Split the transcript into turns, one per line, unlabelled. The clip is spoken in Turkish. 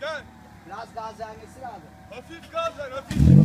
Gel.
Biraz gaz vermesi lazım.
Hafif gaz ver hafif.